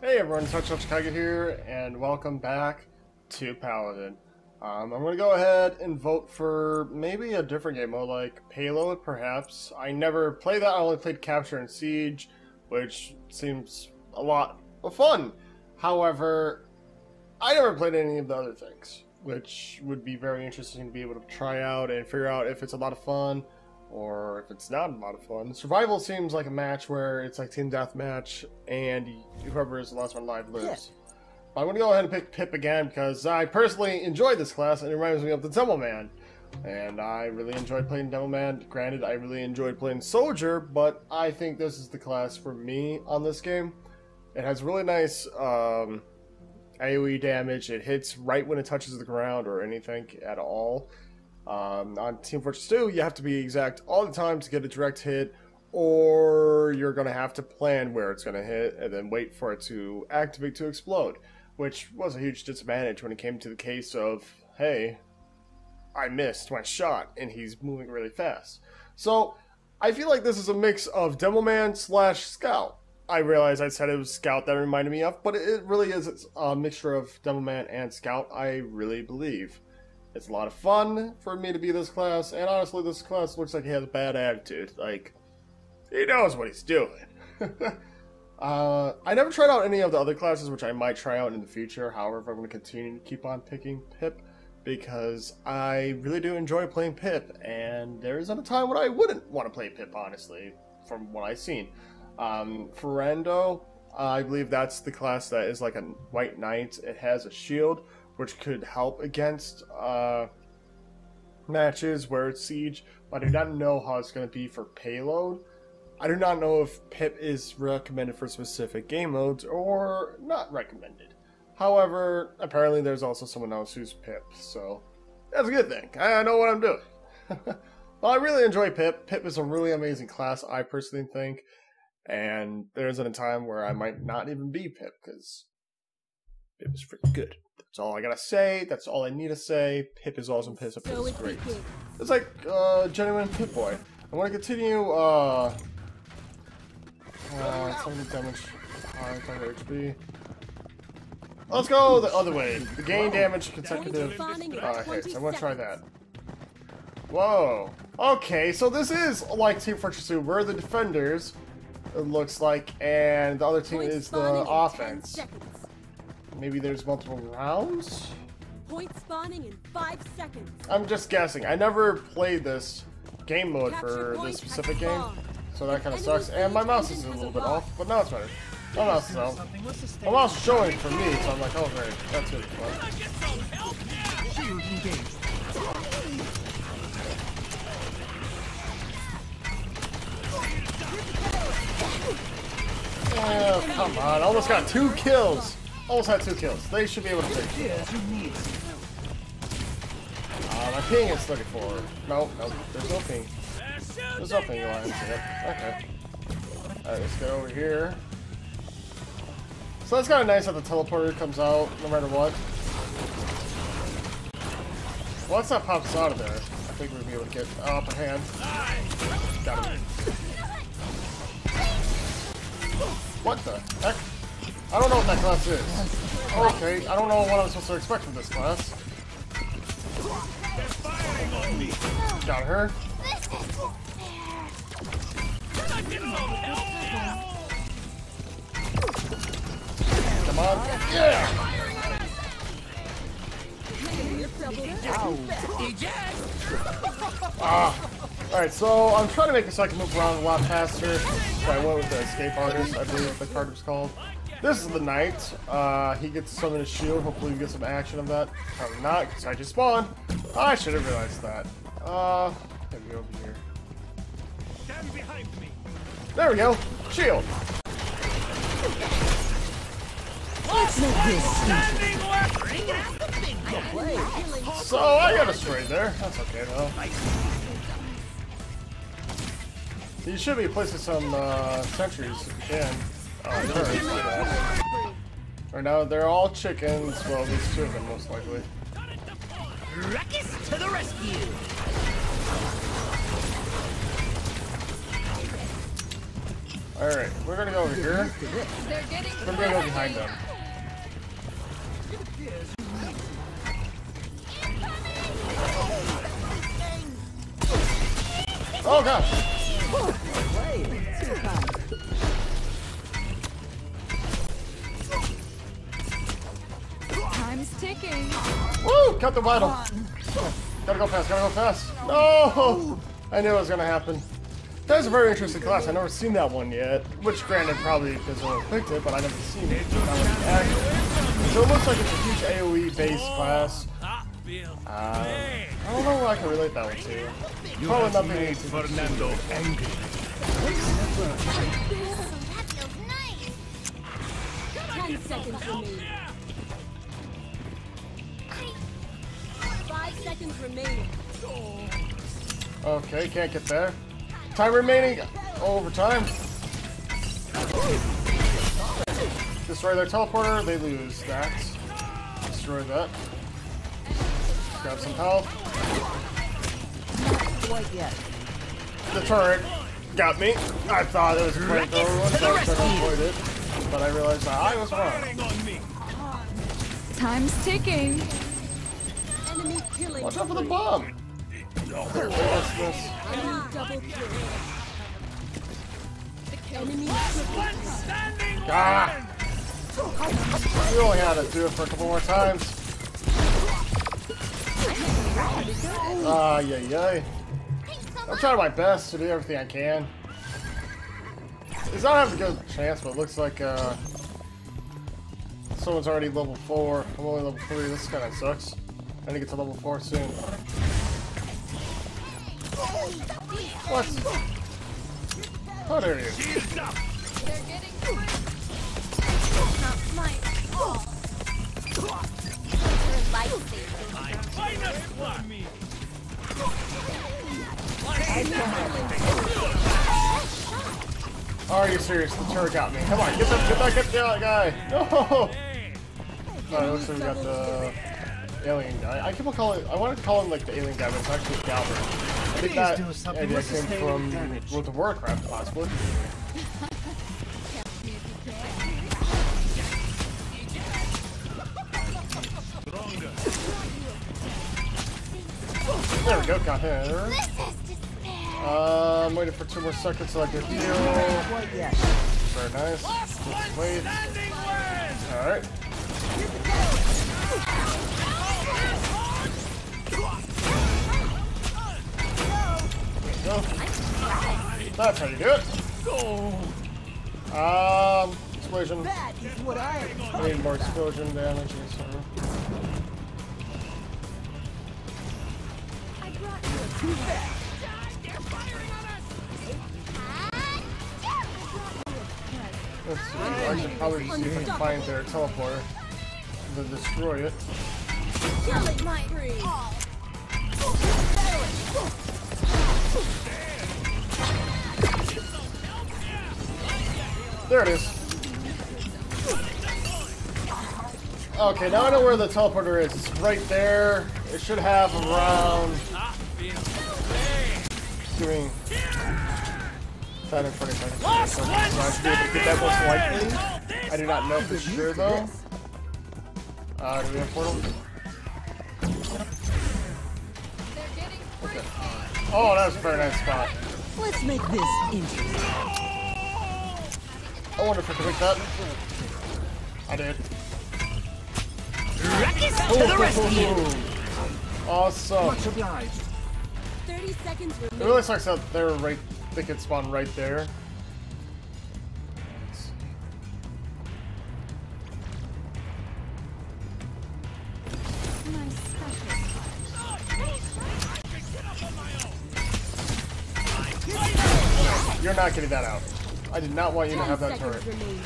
Hey everyone, it's HotShotChicago here, and welcome back to Paladin. Um, I'm going to go ahead and vote for maybe a different game mode, like Payload, perhaps. I never played that, I only played Capture and Siege, which seems a lot of fun. However, I never played any of the other things, which would be very interesting to be able to try out and figure out if it's a lot of fun or if it's not a lot of fun. Survival seems like a match where it's like team deathmatch and whoever is the last one alive lives. I'm going to go ahead and pick Pip again because I personally enjoy this class and it reminds me of the Demo Man. And I really enjoyed playing Demo Man. Granted, I really enjoyed playing Soldier, but I think this is the class for me on this game. It has really nice um, AoE damage. It hits right when it touches the ground or anything at all. Um, on Team Fortress 2, you have to be exact all the time to get a direct hit, or you're going to have to plan where it's going to hit and then wait for it to activate to explode, which was a huge disadvantage when it came to the case of, hey, I missed my shot and he's moving really fast. So I feel like this is a mix of Demoman slash Scout. I realize I said it was Scout that reminded me of, but it really is a mixture of Demoman and Scout, I really believe. It's a lot of fun for me to be this class, and honestly, this class looks like he has a bad attitude. Like, he knows what he's doing. uh, I never tried out any of the other classes, which I might try out in the future. However, I'm going to continue to keep on picking Pip because I really do enjoy playing Pip, and there isn't a time when I wouldn't want to play Pip, honestly, from what I've seen. Um, Fernando, uh, I believe that's the class that is like a White Knight. It has a shield, which could help against uh, matches where it's siege. But I do not know how it's going to be for payload. I do not know if Pip is recommended for specific game modes or not recommended. However, apparently there's also someone else who's Pip, so that's a good thing. I know what I'm doing. well, I really enjoy Pip. Pip is a really amazing class, I personally think. And there isn't a time where I might not even be Pip, because Pip is pretty good. That's all I gotta say. That's all I need to say. Pip is awesome. Pip is great. It's like uh, genuine Pip boy. I want to continue. Uh, uh, 70 damage. High HP. Let's go the other way. The gain damage consecutive uh, hits. I want to try that. Whoa. Okay, so this is like Team Fortress 2. We're the defenders, it looks like, and the other team is the offense. Maybe there's multiple rounds? Point spawning in five seconds. I'm just guessing. I never played this game mode Capture for this specific game, so that kind of sucks. And my mouse is a little bit off, but now it's better. My mouse is off. My mouse is showing for me, so I'm like, oh great, that's really fun. Oh, come on. Almost got two kills. Almost had two kills. They should be able to take two. Uh, my ping is 34. No, no, there's no ping. There's no ping lines here. Okay. Alright, let's get over here. So that's kind of nice that the teleporter comes out no matter what. Once that pops out of there, I think we'll be able to get an upper hand. Got him. What the heck? I don't know what that class is. Okay, I don't know what I'm supposed to expect from this class. Got her. Come on. Yeah! Ah. Alright, so I'm trying to make this so I can move around a lot faster. So I went with the escape artist, I believe the card was called. This is the knight. Uh, he gets some in his shield. Hopefully we get some action of that. Probably not, because I just spawned. I should have realized that. Uh, maybe over here. Stand behind me. There we go. Shield. So I got a stray there. That's okay though. You should be placing some uh, sentries if you can. Oh, Right now, they're all chickens. Well, at least two of them, most likely. Ruckus to the rescue! Alright, we're gonna go over here. They're getting We're gonna go behind them. Oh gosh! Cut the vital. Gotta go fast, gotta go fast. No! I knew it was gonna happen. That's a very interesting class. I've never seen that one yet. Which, granted, probably because I picked it, but I've never seen it. That was active. So it looks like it's a huge AoE based class. Um, I don't know what I can relate that one to. Probably nothing made to Fernando angry. Ten seconds remaining. Seconds remaining. Okay, can't get there. Time remaining. Over time. Destroy their teleporter, they lose that. Destroy that. Grab some health. Quite yet. The turret got me. I thought it was a flamethrower one, so I tried to avoid it. But I realized that I was wrong. Firing on me. Time's ticking. Enemy killing. Watch out for the bomb. There, what's this? Enemy double kill. Enemy triple kill. Standing Ah! We only had to do it for a couple more times. Ah, yeah, yeah. I'm trying my best to do everything I can. It's not having a good chance, but it looks like uh, someone's already level 4. I'm only level 3. This kind of sucks. I need to get to level 4 soon. What? How dare you? Are you serious? The turret got me. Come on, get that, get that, get that guy. No! It looks like we got the alien guy. I keep on calling, I wanted to call him like the alien guy, but it's actually Galbert. I think Please that do something. idea What's came from Damage. World of Warcraft, possibly. There we go, got him. Uh, I'm waiting for two more seconds so I can heal. Very nice. Just wait. Alright. Go. That's how you do it. Um, explosion. I. Need more explosion damage. I brought you Let's see. I should probably just see if I can find their teleporter. Then destroy it. killing my free. There it is. Okay, now I know where the teleporter is. It's right there. It should have around doing that in 20 seconds. Last So I be able to get that most likely. I do not know for sure though. Uh, do we have portal? Okay. Oh, that was a very nice spot. Let's make this interesting. I wonder if I can make that. I did. To oh, the rescue. Awesome. Much obliged. 30 seconds It really sucks that they're right. They could spawn right there. my. You're not getting that out. I did not want you to have that turret. remaining.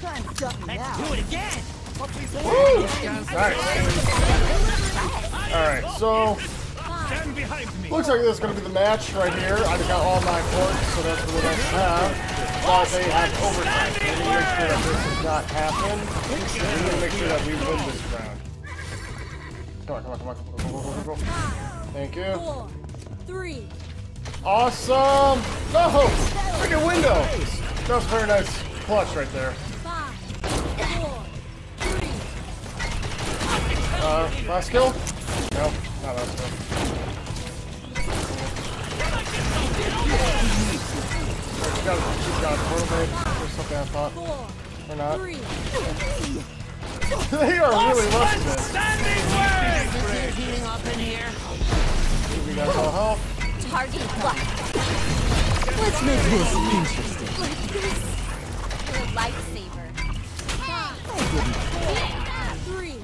Try and stop me now. Nice. Alright, so Stand behind me. looks like this is gonna be the match right here. I've got all nine points, so that's nice to have. While they have overtime. We need to make sure that this does not happen. We need to make sure that we win this. Come on, come on, come on, come on, come on, come on, come on. Thank you. Four, three, Awesome! No! Freaking window! That was a very nice clutch right there. five, four, three. Uh, last kill? No, not last kill. She's got, she's got a portal blade or something I thought. Four, Or not. three. they are really rushing guys all health. Target locked. Let's make this interesting. Lightsaber. Five, four, three,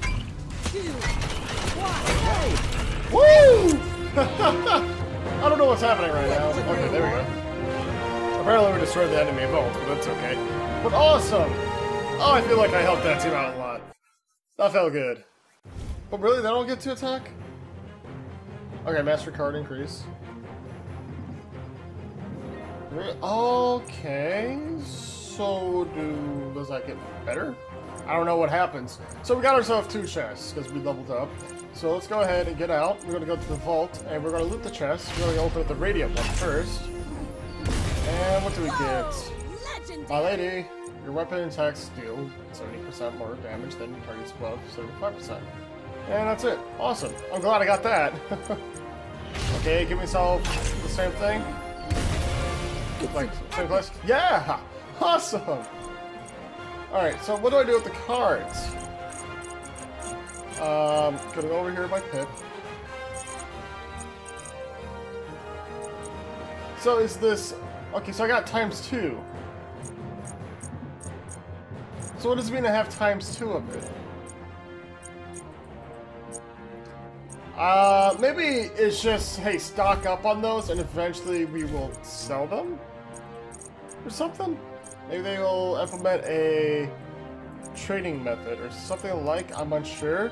two, one. Woo! I don't know what's happening right now. Okay, there we go. Apparently we destroyed the enemy vault, but that's okay. But awesome! Oh, I feel like I helped that team out a lot. That felt good. But really, they don't get to attack? Okay, Master Card increase. Okay, so do does that get better? I don't know what happens. So we got ourselves two chests because we leveled up. So let's go ahead and get out. We're gonna go to the vault and we're gonna loot the chest. We're gonna open up the radiant one first. And what do we get? My lady, your weapon attacks deal 70% more damage than your target's above 75%. And that's it. Awesome. I'm glad I got that. okay, give myself the same thing. Like, same class? Yeah! Awesome! Alright, so what do I do with the cards? Um, gonna go over here by Pip. So is this... Okay, so I got times two. So what does it mean to have times two of it? Uh, maybe it's just, hey, stock up on those and eventually we will sell them? Or something? Maybe they will implement a trading method or something like, I'm unsure.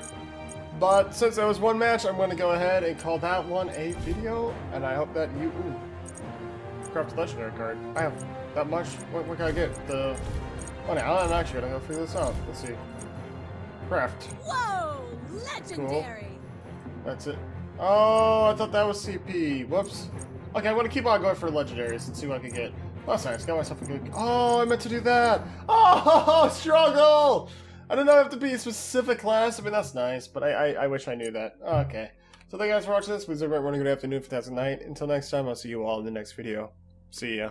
But since it was one match, I'm going to go ahead and call that one a video, and I hope that you... Ooh, craft a legendary card. I have that much. What, what can I get? The... Oh, no, I'm actually going to go figure this out. Let's see. Craft. Whoa, legendary. That's it. Oh, I thought that was CP. Whoops. Okay, I'm gonna keep on going for legendaries and see what I can get. Oh, that's nice. Got myself a good. Oh, I meant to do that. Oh, struggle! I don't know. I have to be a specific class. I mean, that's nice, but I, I, I wish I knew that. Okay. So thank you guys for watching this. Please have a morning, good afternoon, fantastic night. Until next time, I'll see you all in the next video. See ya.